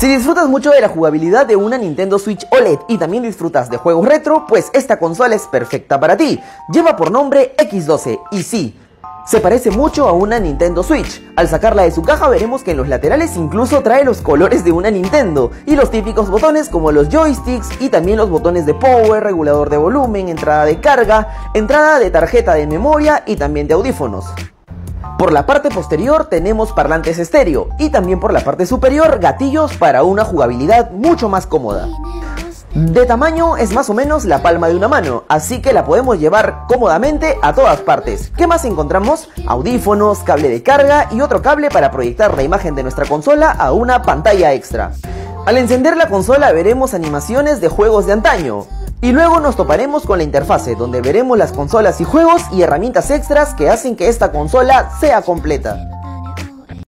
Si disfrutas mucho de la jugabilidad de una Nintendo Switch OLED y también disfrutas de juegos retro, pues esta consola es perfecta para ti. Lleva por nombre X12 y sí, se parece mucho a una Nintendo Switch. Al sacarla de su caja veremos que en los laterales incluso trae los colores de una Nintendo y los típicos botones como los joysticks y también los botones de power, regulador de volumen, entrada de carga, entrada de tarjeta de memoria y también de audífonos. Por la parte posterior tenemos parlantes estéreo y también por la parte superior gatillos para una jugabilidad mucho más cómoda. De tamaño es más o menos la palma de una mano, así que la podemos llevar cómodamente a todas partes. ¿Qué más encontramos? Audífonos, cable de carga y otro cable para proyectar la imagen de nuestra consola a una pantalla extra. Al encender la consola veremos animaciones de juegos de antaño, y luego nos toparemos con la interfase, donde veremos las consolas y juegos y herramientas extras que hacen que esta consola sea completa.